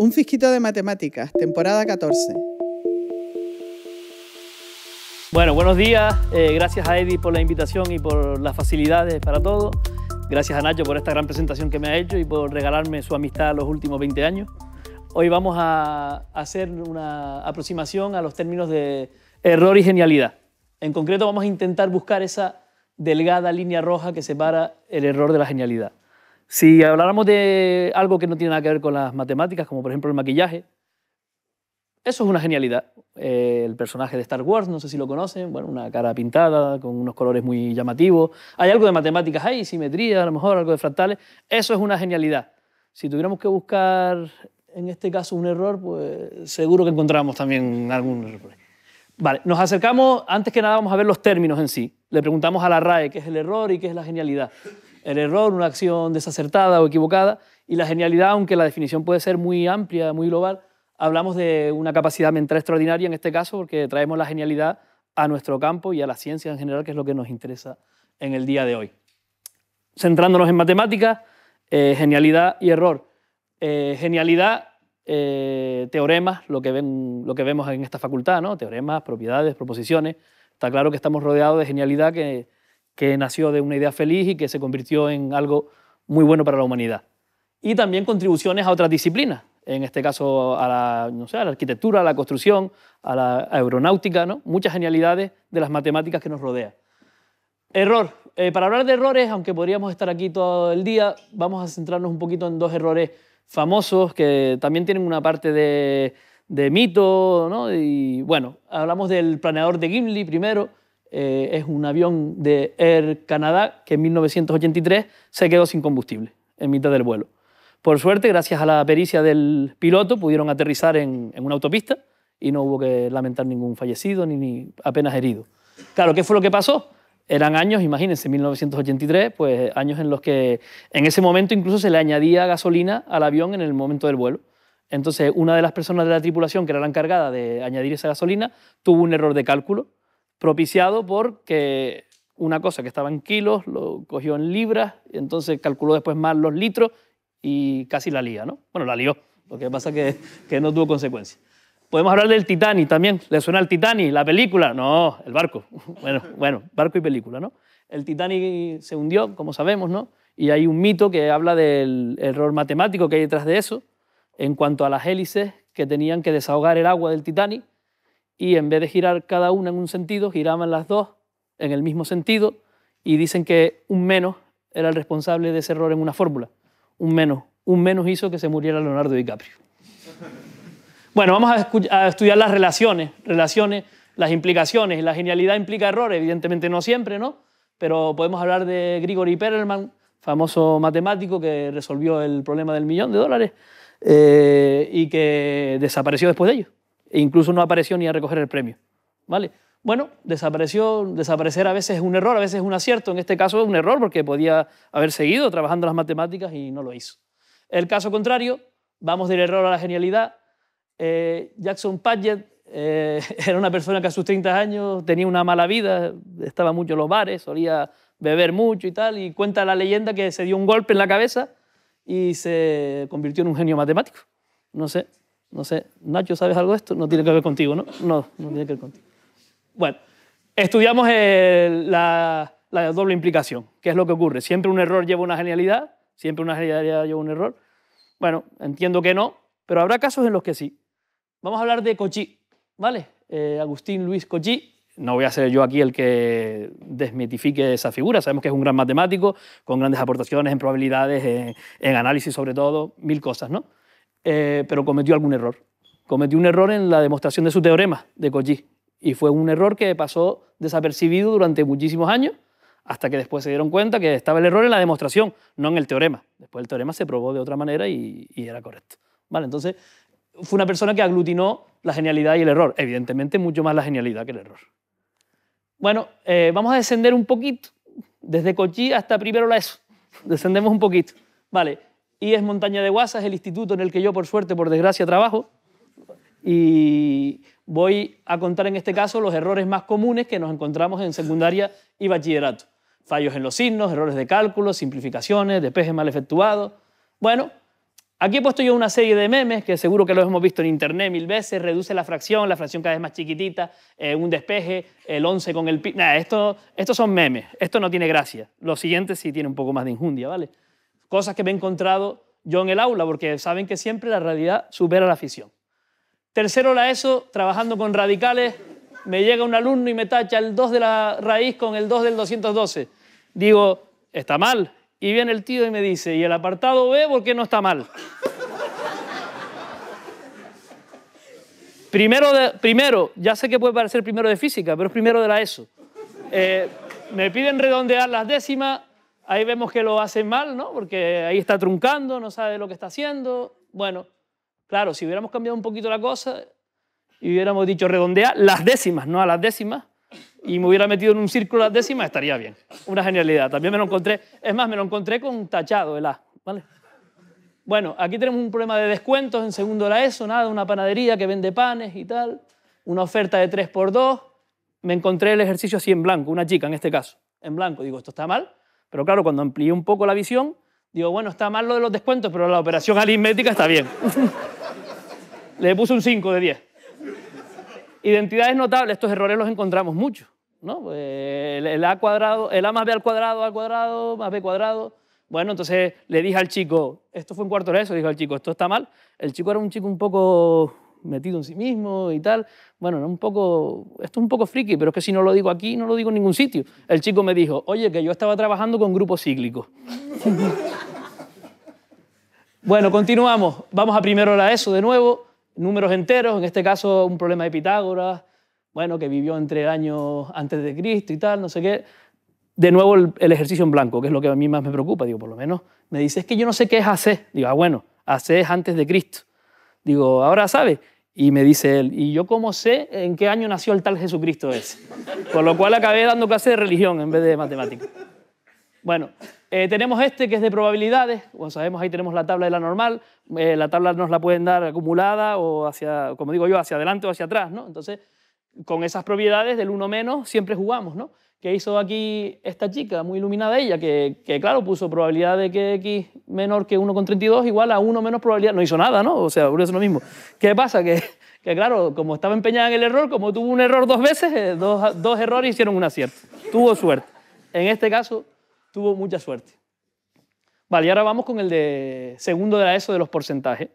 Un fisquito de matemáticas, temporada 14. Bueno, buenos días. Eh, gracias a Eddie por la invitación y por las facilidades para todo. Gracias a Nacho por esta gran presentación que me ha hecho y por regalarme su amistad los últimos 20 años. Hoy vamos a hacer una aproximación a los términos de error y genialidad. En concreto vamos a intentar buscar esa delgada línea roja que separa el error de la genialidad. Si habláramos de algo que no tiene nada que ver con las matemáticas, como por ejemplo el maquillaje, eso es una genialidad. Eh, el personaje de Star Wars, no sé si lo conocen, bueno, una cara pintada, con unos colores muy llamativos. Hay algo de matemáticas ahí, simetría, a lo mejor algo de fractales. Eso es una genialidad. Si tuviéramos que buscar, en este caso, un error, pues seguro que encontramos también algún error. Vale, nos acercamos, antes que nada vamos a ver los términos en sí. Le preguntamos a la RAE qué es el error y qué es la genialidad. El error, una acción desacertada o equivocada, y la genialidad, aunque la definición puede ser muy amplia, muy global, hablamos de una capacidad mental extraordinaria en este caso porque traemos la genialidad a nuestro campo y a la ciencia en general, que es lo que nos interesa en el día de hoy. Centrándonos en matemáticas, eh, genialidad y error. Eh, genialidad, eh, teoremas, lo que, ven, lo que vemos en esta facultad, ¿no? teoremas, propiedades, proposiciones. Está claro que estamos rodeados de genialidad que, que nació de una idea feliz y que se convirtió en algo muy bueno para la humanidad. Y también contribuciones a otras disciplinas en este caso a la, no sé, la arquitectura, a la construcción, a la aeronáutica, ¿no? muchas genialidades de las matemáticas que nos rodean. Error. Eh, para hablar de errores, aunque podríamos estar aquí todo el día, vamos a centrarnos un poquito en dos errores famosos que también tienen una parte de, de mito. ¿no? Y bueno, hablamos del planeador de Gimli primero. Eh, es un avión de Air Canada que en 1983 se quedó sin combustible en mitad del vuelo. Por suerte, gracias a la pericia del piloto, pudieron aterrizar en, una autopista y no hubo que lamentar ningún fallecido ni, apenas herido. Claro, ¿qué fue lo que pasó? Eran años, imagínense, 1983, pues años en los que en ese momento incluso se le añadía gasolina al avión en el momento del vuelo. Entonces, una de las personas de la tripulación, que era la encargada de añadir esa gasolina, tuvo un error de cálculo propiciado por que una cosa que estaba en kilos lo cogió en libras, y entonces calculó después más los litros y casi la lía, ¿no? Bueno, la lió, lo que pasa es que, no tuvo consecuencias. Podemos hablar del Titanic también. ¿Le suena el Titanic? ¿La película? No, el barco. Bueno, bueno, barco y película, ¿no? El Titanic se hundió, como sabemos, ¿no? Y hay un mito que habla del error matemático que hay detrás de eso, en cuanto a las hélices que tenían que desahogar el agua del Titanic, y en vez de girar cada una en un sentido, giraban las dos en el mismo sentido, y dicen que un menos era el responsable de ese error en una fórmula un menos. Un menos hizo que se muriera Leonardo DiCaprio. Bueno, vamos a, estudiar las relaciones, relaciones, las implicaciones. La genialidad implica errores, evidentemente no siempre, ¿no? Pero podemos hablar de Grigory Perelman, famoso matemático que resolvió el problema del millón de dólares eh, y que desapareció después de ello. E incluso no apareció ni a recoger el premio. ¿Vale? Bueno, desapareció, desaparecer a veces es un error, a veces es un acierto. En este caso es un error porque podía haber seguido trabajando las matemáticas y no lo hizo. El caso contrario, vamos del error a la genialidad. Eh, Jackson Paget eh, era una persona que a sus 30 años tenía una mala vida, estaba mucho en los bares, solía beber mucho y tal, y cuenta la leyenda que se dio un golpe en la cabeza y se convirtió en un genio matemático. No sé, no sé. Nacho, ¿sabes algo de esto? No tiene que ver contigo, ¿no? No, no tiene que ver contigo. Bueno, estudiamos la, doble implicación. ¿Qué es lo que ocurre? ¿Siempre un error lleva una genialidad? ¿Siempre una genialidad lleva un error? Bueno, entiendo que no, pero habrá casos en los que sí. Vamos a hablar de Cochí, ¿vale? Eh, Agustín Luis Cochí. No voy a ser yo aquí el que desmitifique esa figura. Sabemos que es un gran matemático, con grandes aportaciones en probabilidades, en, análisis sobre todo, mil cosas, ¿no? Eh, pero cometió algún error. Cometió un error en la demostración de su teorema de Cauchy. Y fue un error que pasó desapercibido durante muchísimos años, hasta que después se dieron cuenta que estaba el error en la demostración, no en el teorema. Después el teorema se probó de otra manera y, era correcto. ¿Vale? Entonces, fue una persona que aglutinó la genialidad y el error. Evidentemente, mucho más la genialidad que el error. Bueno, eh, vamos a descender un poquito, desde Cochí hasta primero la ESO. Descendemos un poquito. Vale, y es Montaña de Guasa, es el instituto en el que yo, por suerte, por desgracia, trabajo. Y voy a contar en este caso los errores más comunes que nos encontramos en secundaria y bachillerato. Fallos en los signos, errores de cálculo, simplificaciones, despejes mal efectuados. Bueno, Aquí he puesto yo una serie de memes que seguro que los hemos visto en internet mil veces. Reduce la fracción, la fracción cada vez más chiquitita, eh, un despeje, el 11 con el pi. Nada, esto, estos son memes. Esto no tiene gracia. Lo siguiente sí tiene un poco más de injundia, ¿vale? Cosas que me he encontrado yo en el aula, porque saben que siempre la realidad supera la ficción. Tercero la ESO, trabajando con radicales, me llega un alumno y me tacha el 2 de la raíz con el 2 del 212. Digo, está mal, y viene el tío y me dice, ¿y el apartado B por qué no está mal? primero, de, primero, ya sé que puede parecer primero de física, pero es primero de la ESO. Eh, me piden redondear las décimas, ahí vemos que lo hacen mal, ¿no? Porque ahí está truncando, no sabe lo que está haciendo. Bueno, claro, si hubiéramos cambiado un poquito la cosa y hubiéramos dicho redondear las décimas, no a las décimas, y me hubiera metido en un círculo las décimas, estaría bien. Una genialidad. También me lo encontré, es más, me lo encontré con tachado el A. ¿vale? Bueno, aquí tenemos un problema de descuentos en segundo de la ESO, nada, una panadería que vende panes y tal, una oferta de 3 por 2 Me encontré el ejercicio así en blanco, una chica en este caso, en blanco. Digo, esto está mal, pero claro, cuando amplié un poco la visión, digo, bueno, está mal lo de los descuentos, pero la operación aritmética está bien. Le puse un 5 de 10. Identidades notables, estos errores los encontramos mucho. ¿no? Pues, el, A cuadrado, el A más B al cuadrado, al cuadrado, más B cuadrado. Bueno, entonces le dije al chico, esto fue un cuarto de eso, dijo al chico, esto está mal. El chico era un chico un poco metido en sí mismo y tal. Bueno, un poco, esto es un poco friki, pero es que si no lo digo aquí, no lo digo en ningún sitio. El chico me dijo, oye, que yo estaba trabajando con grupos cíclicos. bueno, continuamos. Vamos a primero la ESO de nuevo números enteros, en este caso un problema de Pitágoras, bueno, que vivió entre años antes de Cristo y tal, no sé qué. De nuevo el, ejercicio en blanco, que es lo que a mí más me preocupa. Digo, por lo menos me dice, es que yo no sé qué es AC. Digo, ah, bueno, AC es antes de Cristo. Digo, ahora sabe. Y me dice él, ¿y yo cómo sé en qué año nació el tal Jesucristo ese? Con lo cual acabé dando clase de religión en vez de matemática. Bueno, eh, tenemos este que es de probabilidades, como sabemos ahí tenemos la tabla de la normal, eh, la tabla nos la pueden dar acumulada o hacia, como digo yo, hacia adelante o hacia atrás, ¿no? Entonces, con esas propiedades del 1 menos siempre jugamos, ¿no? ¿Qué hizo aquí esta chica, muy iluminada ella, que, que claro, puso probabilidad de que x menor que 1,32 igual a 1 menos probabilidad, no hizo nada, ¿no? O sea, es lo mismo. ¿Qué pasa? Que, que, claro, como estaba empeñada en el error, como tuvo un error dos veces, eh, dos, errores hicieron un acierto. Tuvo suerte. En este caso, tuvo mucha suerte. Vale, y ahora vamos con el de segundo de ESO de los porcentajes.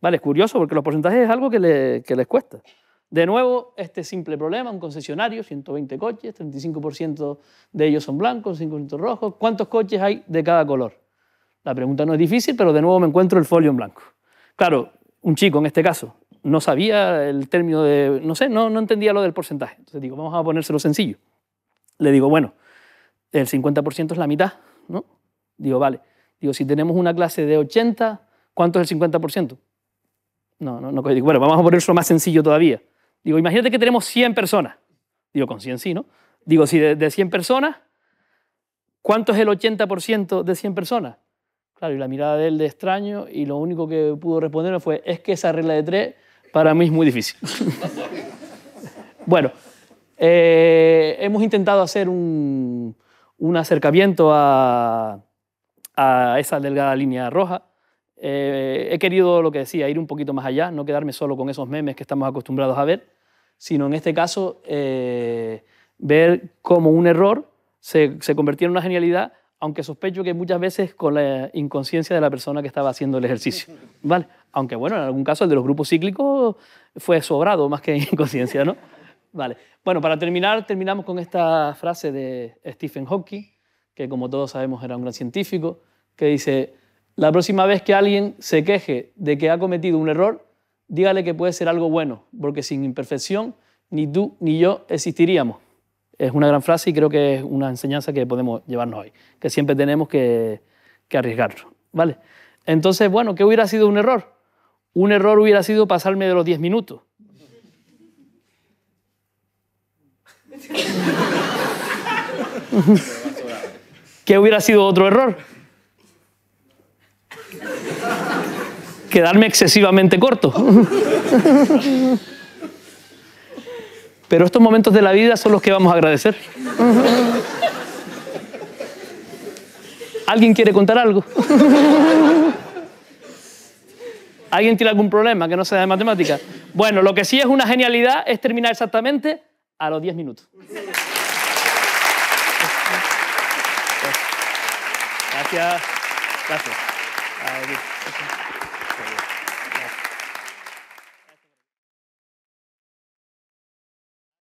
Vale, es curioso porque los porcentajes es algo que, les cuesta. De nuevo, este simple problema, un concesionario, 120 coches, 35% de ellos son blancos, 5% rojos. ¿Cuántos coches hay de cada color? La pregunta no es difícil, pero de nuevo me encuentro el folio en blanco. Claro, un chico en este caso no sabía el término de, no sé, no, entendía lo del porcentaje. Entonces digo, vamos a ponérselo sencillo. Le digo, bueno, el 50% es la mitad, ¿no? Digo, vale. Digo, si tenemos una clase de 80, ¿cuánto es el 50%? No, no, no. Digo, bueno, vamos a ponerlo más sencillo todavía. Digo, imagínate que tenemos 100 personas. Digo, con 100 sí, ¿no? Digo, si de, 100 personas, ¿cuánto es el 80% de 100 personas? Claro, y la mirada de él de extraño, y lo único que pudo responderme fue, es que esa regla de 3 para mí es muy difícil. bueno, eh, hemos intentado hacer un, un acercamiento a, esa delgada línea roja. Eh, he querido, lo que decía, ir un poquito más allá, no quedarme solo con esos memes que estamos acostumbrados a ver, sino en este caso eh, ver cómo un error se, se convertía en una genialidad, aunque sospecho que muchas veces con la inconsciencia de la persona que estaba haciendo el ejercicio. ¿vale? Aunque bueno, en algún caso el de los grupos cíclicos fue sobrado más que inconsciencia, ¿no? Vale. Bueno, para terminar, terminamos con esta frase de Stephen Hawking, que como todos sabemos era un gran científico, que dice, la próxima vez que alguien se queje de que ha cometido un error, dígale que puede ser algo bueno, porque sin imperfección ni tú ni yo existiríamos. Es una gran frase y creo que es una enseñanza que podemos llevarnos hoy, que siempre tenemos que, que arriesgarnos. ¿vale? Entonces, bueno, ¿qué hubiera sido un error? Un error hubiera sido pasarme de los 10 minutos. ¿Qué hubiera sido otro error? Quedarme excesivamente corto. Pero estos momentos de la vida son los que vamos a agradecer. ¿Alguien quiere contar algo? ¿Alguien tiene algún problema que no sea de matemáticas? Bueno, lo que sí es una genialidad es terminar exactamente a los 10 minutos. Gracias. Gracias. Uh,